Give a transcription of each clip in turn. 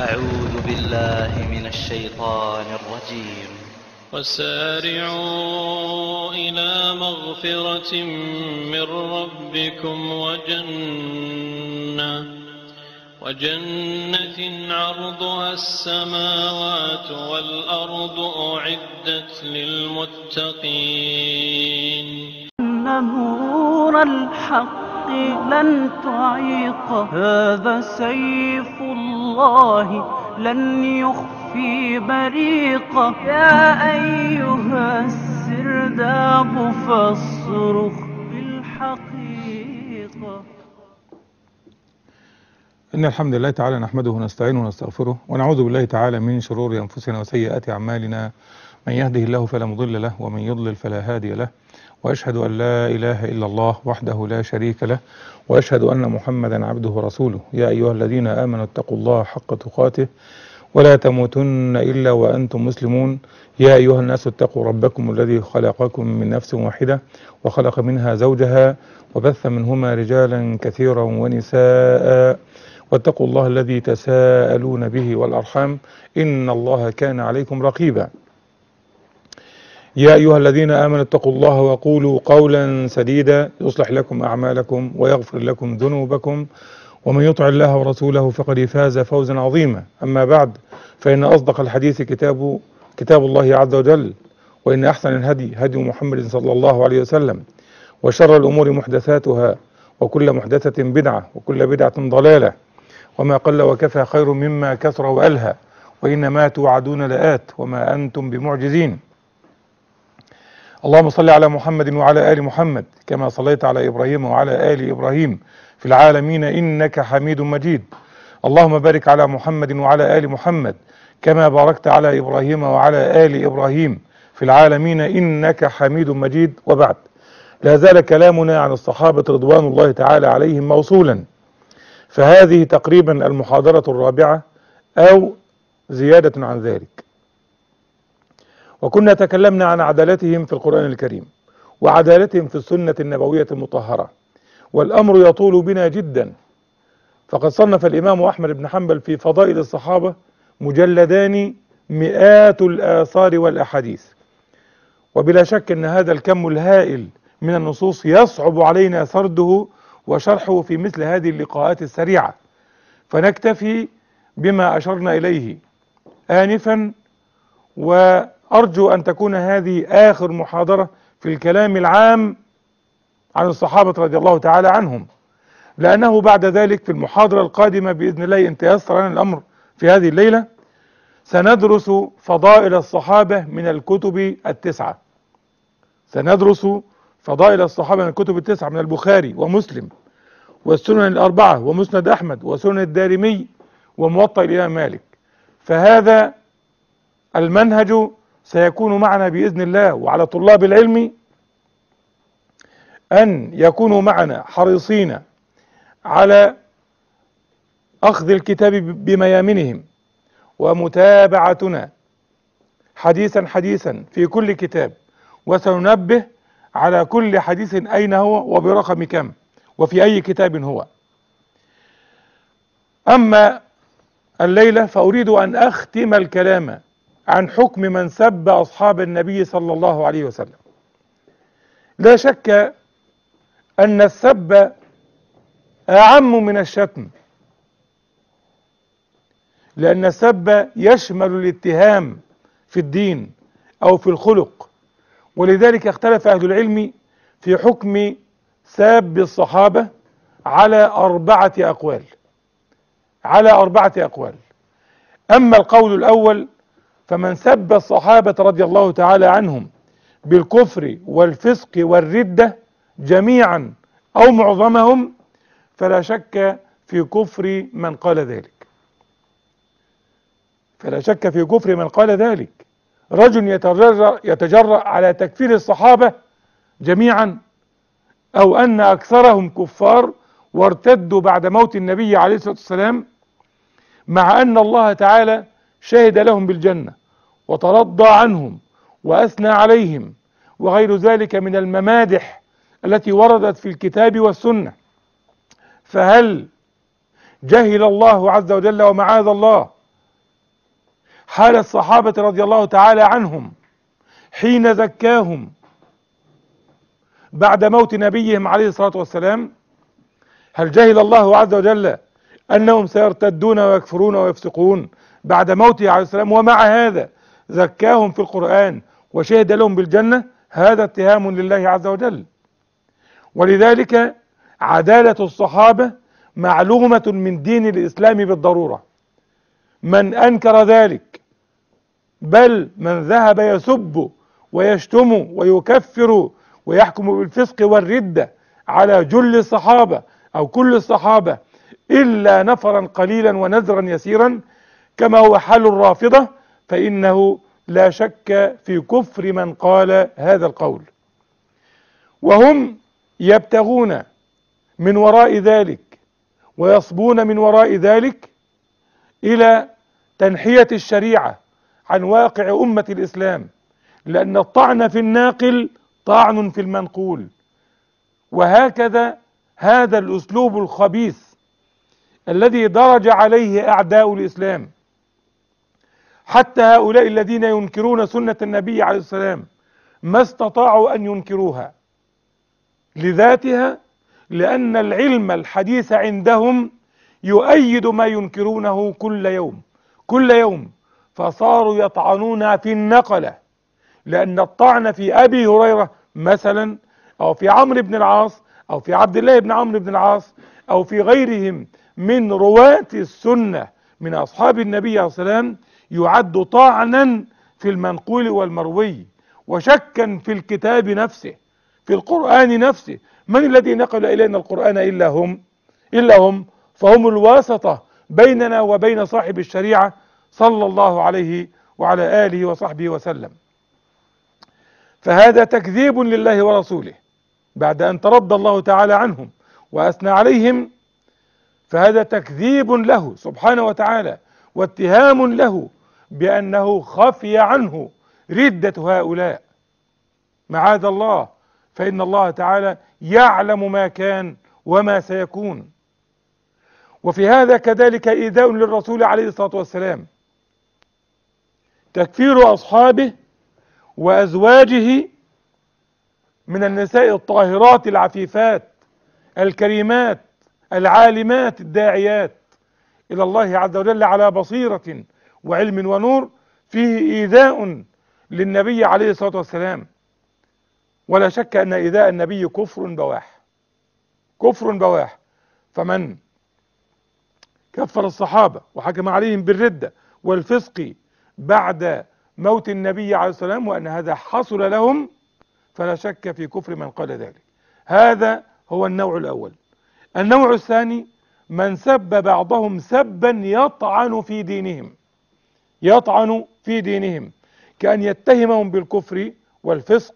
أعوذ بالله من الشيطان الرجيم. وسارعوا إلى مغفرة من ربكم وجنة وجنة عرضها السماوات والأرض أعدت للمتقين. إن نور الحق لن تعيق. هذا سيف الله لن يخفي بريقه يا أيها السرداب فاصرخ إن الحمد لله تعالى نحمده ونستعينه ونستغفره ونعوذ بالله تعالى من شرور أنفسنا وسيئات أعمالنا. من يهده الله فلا مضل له ومن يضلل فلا هادي له. وأشهد أن لا إله إلا الله وحده لا شريك له. وأشهد أن محمدا عبده ورسوله. يا أيها الذين آمنوا اتقوا الله حق تقاته ولا تموتن إلا وأنتم مسلمون. يا أيها الناس اتقوا ربكم الذي خلقكم من نفس واحدة وخلق منها زوجها وبث منهما رجالا كثيرا ونساء. واتقوا الله الذي تساءلون به والأرحام إن الله كان عليكم رقيبا. يا أيها الذين آمنوا اتقوا الله وقولوا قولا سديدا يصلح لكم أعمالكم ويغفر لكم ذنوبكم ومن يطع الله ورسوله فقد فاز فوزا عظيما. أما بعد فإن أصدق الحديث كتاب كتاب الله عز وجل وإن أحسن الهدي هدي محمد صلى الله عليه وسلم وشر الأمور محدثاتها وكل محدثة بدعة وكل بدعة ضلالة. وما قل وكفى خير مما كثر وألهى وإن ما توعدون لآت وما أنتم بمعجزين. اللهم صل على محمد وعلى آل محمد كما صليت على إبراهيم وعلى آل إبراهيم في العالمين إنك حميد مجيد. اللهم بارك على محمد وعلى آل محمد كما باركت على إبراهيم وعلى آل إبراهيم في العالمين إنك حميد مجيد. وبعد لا زال كلامنا عن الصحابة رضوان الله تعالى عليهم موصولا. فهذه تقريبا المحاضرة الرابعة أو زيادة عن ذلك. وكنا تكلمنا عن عدالتهم في القرآن الكريم وعدالتهم في السنة النبوية المطهرة والأمر يطول بنا جدا. فقد صنف الإمام أحمد بن حنبل في فضائل الصحابة مجلدان مئات الآثار والأحاديث. وبلا شك أن هذا الكم الهائل من النصوص يصعب علينا سرده وشرحه في مثل هذه اللقاءات السريعة. فنكتفي بما أشرنا إليه. آنفا وأرجو أن تكون هذه آخر محاضرة في الكلام العام عن الصحابة رضي الله تعالى عنهم. لأنه بعد ذلك في المحاضرة القادمة بإذن الله إن تيسر لنا الأمر في هذه الليلة سندرس فضائل الصحابة من الكتب التسعة. سندرس فضائل الصحابة من الكتب التسعة من البخاري ومسلم والسنن الأربعة ومسند أحمد وسنن الدارمي وموطأ الإمام مالك. فهذا المنهج سيكون معنا بإذن الله وعلى طلاب العلم أن يكونوا معنا حريصين على أخذ الكتاب بميامنهم ومتابعتنا حديثا حديثا في كل كتاب. وسننبه على كل حديث أين هو وبرقم كم وفي أي كتاب هو. أما الليلة فأريد أن أختم الكلام عن حكم من سب أصحاب النبي صلى الله عليه وسلم. لا شك أن السب أعم من الشتم لأن السب يشمل الاتهام في الدين أو في الخلق ولذلك اختلف أهل العلم في حكم ساب الصحابة على أربعة أقوال. على أربعة أقوال. أما القول الأول فمن سب الصحابة رضي الله تعالى عنهم بالكفر والفسق والردة جميعا أو معظمهم فلا شك في كفر من قال ذلك. فلا شك في كفر من قال ذلك. رجل يتجرأ, يتجرأ على تكفير الصحابة جميعا أو أن أكثرهم كفار وارتدوا بعد موت النبي عليه الصلاة والسلام مع أن الله تعالى شهد لهم بالجنة وترضى عنهم وأثنى عليهم وغير ذلك من الممادح التي وردت في الكتاب والسنة. فهل جهل الله عز وجل ومعاذ الله حال الصحابة رضي الله تعالى عنهم حين زكاهم بعد موت نبيهم عليه الصلاة والسلام هل جهل الله عز وجل أنهم سيرتدون ويكفرون ويفسقون بعد موته عليه السلام؟ ومع هذا زكاهم في القرآن وشهد لهم بالجنة هذا اتهام لله عز وجل. ولذلك عدالة الصحابة معلومة من دين الإسلام بالضرورة. من أنكر ذلك بل من ذهب يسب ويشتم ويكفر ويحكم بالفسق والردة على جل الصحابة أو كل الصحابة إلا نفرا قليلا ونذرا يسيرا كما هو حال الرافضة فإنه لا شك في كفر من قال هذا القول. وهم يبتغون من وراء ذلك ويصبون من وراء ذلك إلى تنحية الشريعة عن واقع أمة الإسلام لأن الطعن في الناقل طعن في المنقول. وهكذا هذا الأسلوب الخبيث الذي درج عليه أعداء الإسلام. حتى هؤلاء الذين ينكرون سنة النبي عليه السلام ما استطاعوا أن ينكروها. لذاتها لأن العلم الحديث عندهم يؤيد ما ينكرونه كل يوم كل يوم. فصاروا يطعنون في النقلة. لأن الطعن في أبي هريرة مثلا أو في عمرو بن العاص أو في عبد الله بن عمرو بن العاص أو في غيرهم من رواة السنة من أصحاب النبي عليه السلام يعد طعنا في المنقول والمروي وشكا في الكتاب نفسه في القرآن نفسه. من الذي نقل إلينا القرآن إلا هم؟ إلا هم فهم الواسطة بيننا وبين صاحب الشريعة صلى الله عليه وعلى آله وصحبه وسلم. فهذا تكذيب لله ورسوله بعد أن ترضى الله تعالى عنهم وأثنى عليهم فهذا تكذيب له سبحانه وتعالى واتهام له بأنه خفي عنه ردة هؤلاء. معاذ الله فإن الله تعالى يعلم ما كان وما سيكون. وفي هذا كذلك إيذاء للرسول عليه الصلاة والسلام. تكفير أصحابه وأزواجه من النساء الطاهرات العفيفات الكريمات العالمات الداعيات إلى الله عز وجل على بصيرة وعلم ونور فيه إيذاء للنبي عليه الصلاة والسلام. ولا شك أن إيذاء النبي كفر بواح كفر بواح. فمن كفر الصحابة وحكم عليهم بالردة والفسق بعد موت النبي عليه الصلاة والسلام وأن هذا حصل لهم فلا شك في كفر من قال ذلك. هذا هو النوع الأول. النوع الثاني من سب بعضهم سبا يطعن في دينهم. يطعن في دينهم. كأن يتهمهم بالكفر والفسق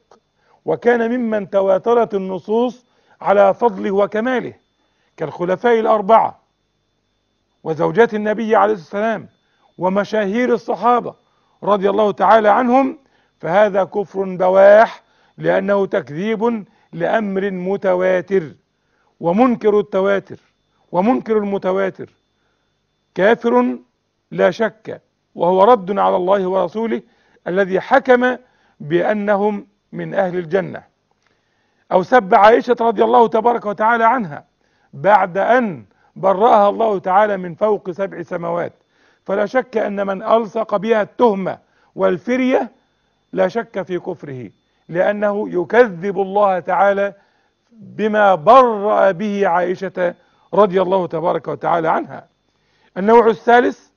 وكان ممن تواترت النصوص على فضله وكماله كالخلفاء الأربعة وزوجات النبي عليه السلام. ومشاهير الصحابة رضي الله تعالى عنهم فهذا كفر بواح لأنه تكذيب لأمر متواتر ومنكر التواتر ومنكر المتواتر. كافر لا شك وهو رد على الله ورسوله الذي حكم بأنهم من أهل الجنة. أو سب عائشة رضي الله تبارك وتعالى عنها بعد أن برأها الله تعالى من فوق سبع سماوات. فلا شك أن من ألصق بها التهمة والفرية لا شك في كفره لأنه يكذب الله تعالى بما برأ به عائشة رضي الله تبارك وتعالى عنها. النوع الثالث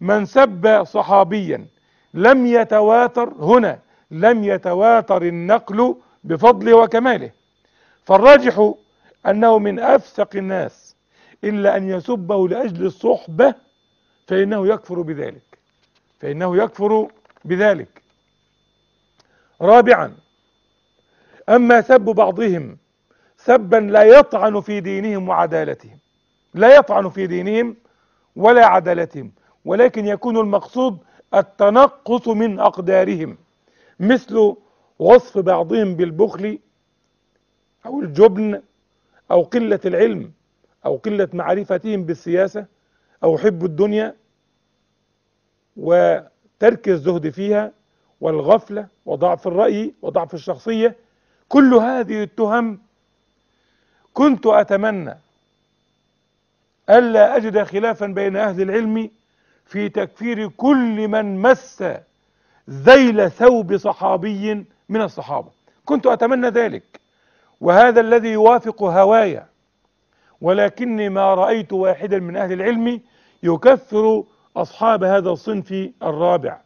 من سب صحابيا لم يتواتر هنا لم يتواتر النقل بفضله وكماله. فالراجح أنه من أفسق الناس إلا أن يسبه لأجل الصحبة فإنه يكفر بذلك. فإنه يكفر بذلك. رابعا أما سب بعضهم سبا لا يطعن في دينهم وعدالتهم. لا يطعن في دينهم ولا عدالتهم ولكن يكون المقصود التنقص من أقدارهم. مثل وصف بعضهم بالبخل أو الجبن أو قلة العلم أو قلة معرفتهم بالسياسة. أو حب الدنيا ترك الزهد فيها والغفلة وضعف الرأي وضعف الشخصية. كل هذه التهم كنت أتمنى ألا أجد خلافا بين أهل العلم في تكفير كل من مس ذيل ثوب صحابي من الصحابة. كنت أتمنى ذلك وهذا الذي يوافق هوايا ولكني ما رأيت واحدا من أهل العلم يكفر أصحاب هذا الصنف الرابع.